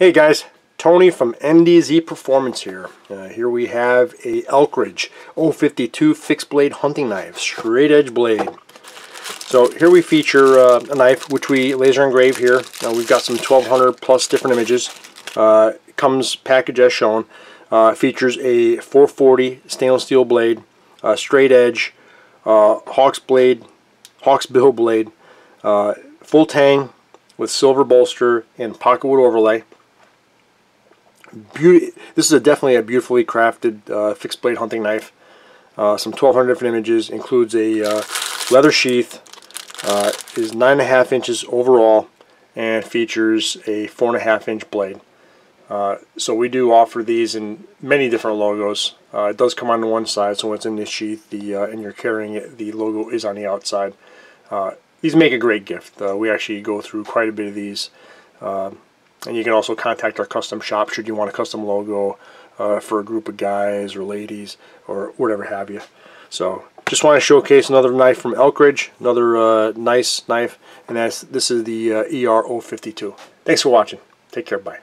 Hey guys, Tony from NDZ Performance here. Uh, here we have a Elkridge 052 fixed blade hunting knife, straight edge blade. So here we feature uh, a knife which we laser engrave here. Uh, we've got some 1200 plus different images. Uh, comes packaged as shown. Uh, features a 440 stainless steel blade, straight edge, uh, Hawk's blade, Hawk's bill blade, full tang with silver bolster and pakkawood overlay. Beauty. This is a definitely a beautifully crafted uh, fixed blade hunting knife. Uh, some 1,200 different images. Includes a uh, leather sheath. Uh, is nine and a half inches overall, and features a four and a half inch blade. Uh, so we do offer these in many different logos. It does come on one side, so when it's in the sheath, the and you're carrying it, the logo is on the outside. these make a great gift. we actually go through quite a bit of these. And you can also contact our custom shop should you want a custom logo uh, for a group of guys or ladies or whatever have you. So just want to showcase another knife from Elkridge, another uh, nice knife, and that's this is the uh, ER052. Thanks for watching. Take care. Bye.